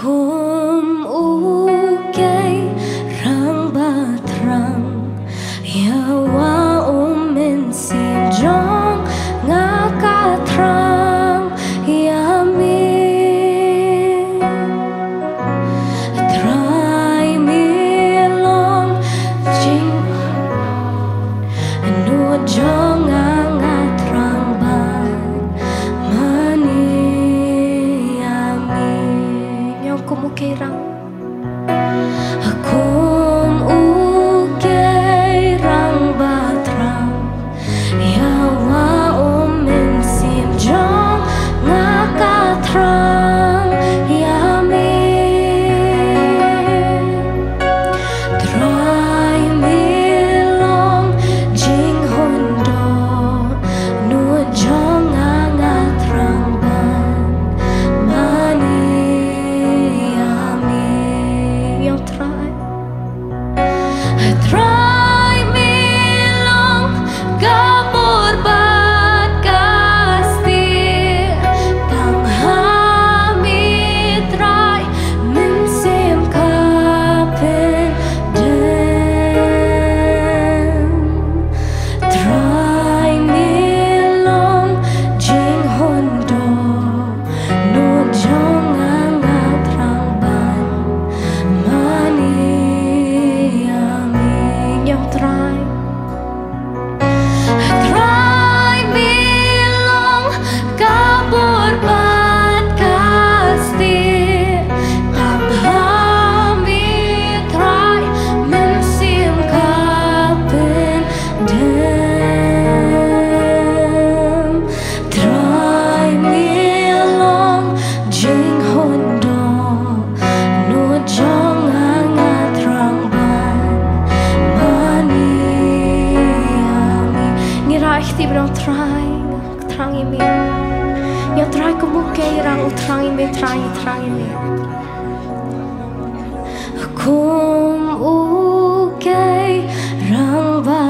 cool. Machty bro trang, trang i mi. Yo trang como que rang trang i mi, trang i trang i mi. Kom u rang ba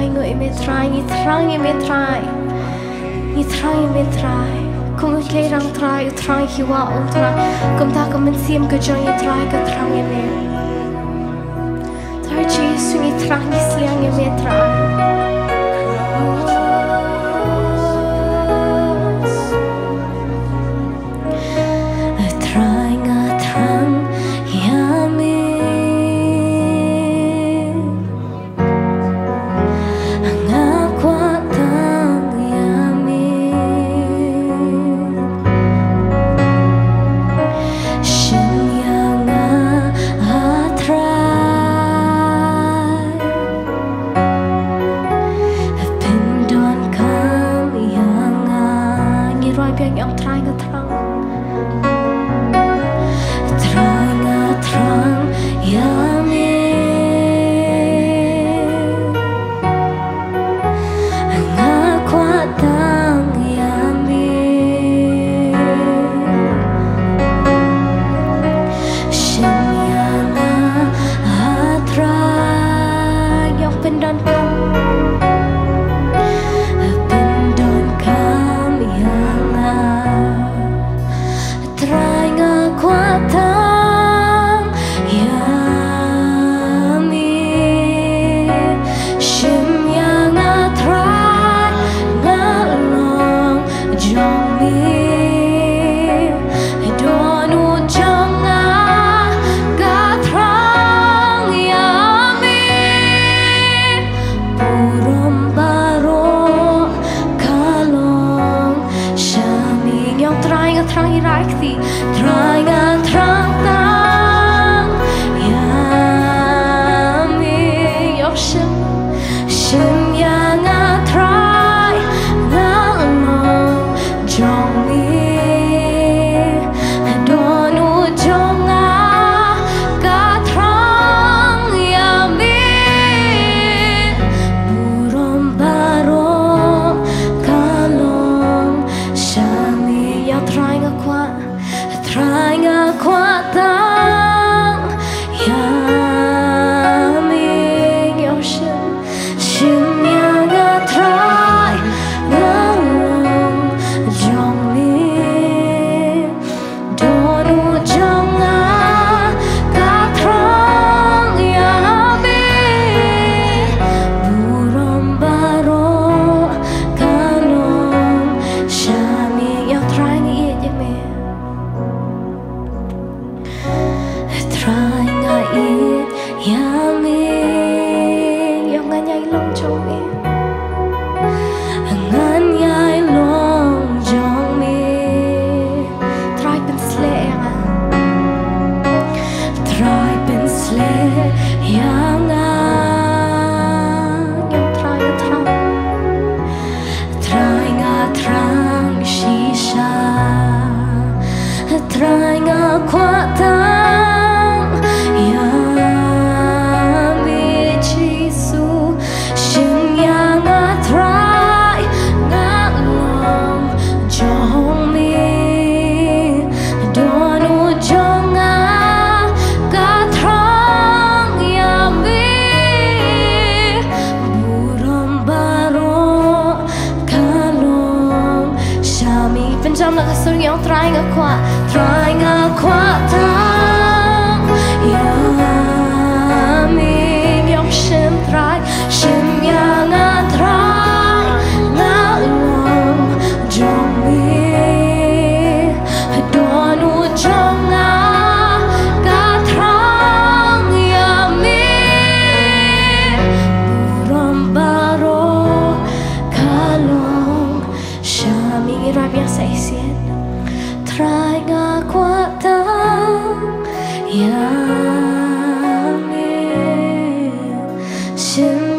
wan ban ai ngoi me trai ni trang ni me trai ni trai me trai kum le rang trai u trai hi wa u trai kum ta kum sim ka jong ni trai ka trang ni me trai chi su 夸大 ni siang ni me trai burung baru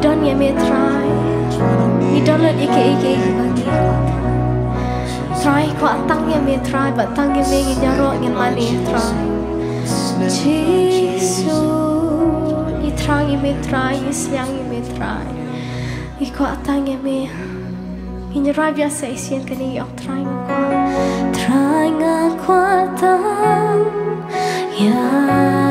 don't let me try. He don't let you get me Try, ko atang yang me try batang yang me nyarok yang mani try. Jesus I try yang me try I siang yang me try. I ko atang yang me I nyarok biasa I kini I try nga Try nga kwa atang Yeah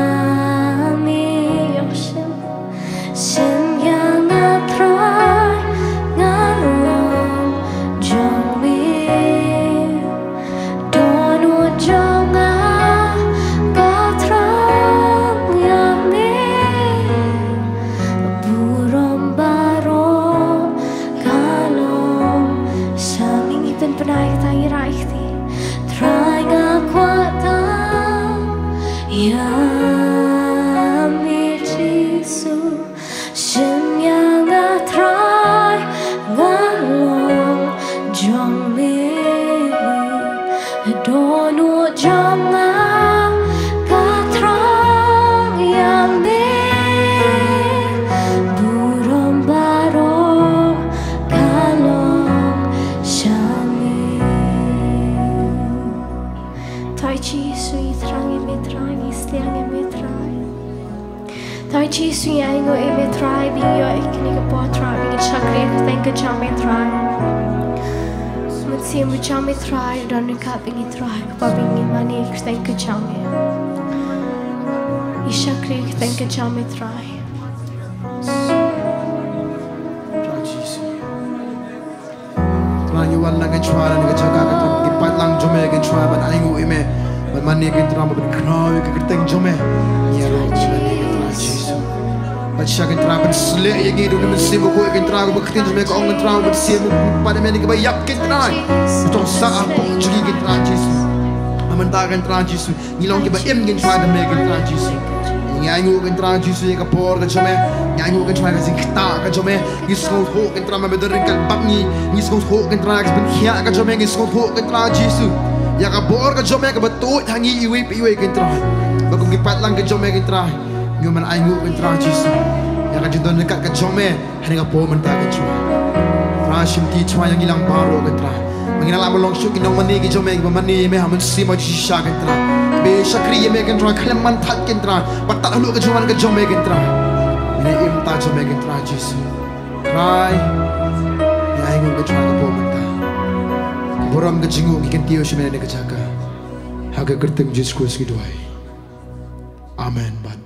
Tai chi sui ai ngo e me trai bi yo e kini ka po trai bi chakre ka thank ka cham me trai Mut si mu cham me trai don ni ka bi ni trai ka pa bi ni mani ka thank ka cham me. I chakre ka thank ka cham me trai yu wan lang chwa mani jome ya ro ban sha kan tran ban sle ye gi du kan sim ko kan tran ban kerteng jome ko kan tran ban sim pada meni kan yap kan tran to sa ko jigi kan tran Jesus aman ta kan tran Jesus ni long ke ba em chwa kan me kan tran Jesus kan tran Jesus ye ka por kan jome Ngai ngu kan chwa kan sing kta kan jome ni sko ho kan tran ma bedarin kan bab ni ni sko ho kan tran kan ben khia kan jome ni sko ho kan tran Jesus Ya ka por kan jome ka batut hangi iwi pi iwi kan tran ba kung gipat lang kan jome kan Yun man ay ngukin trang chiso Yang kaji doon dekat ke chome Hanya ka po menta ke chua? Trang shim ti chua yang ilang baru ke trang Mengenal apa long shuk inong mani ke chome Kipa mani me hamun si ma chi shisha ke trang Be shakri ye me kan ke trang Kalem man tak ke trang Patak hulu ke chuman ke chome ke trang Mene im ta chome ke trang chiso Cry Yang ay ngukin trang ke po menta Boram ke jingu kikin tiyo shimene ke chaka Haga kertem jiskus ki duai Amen.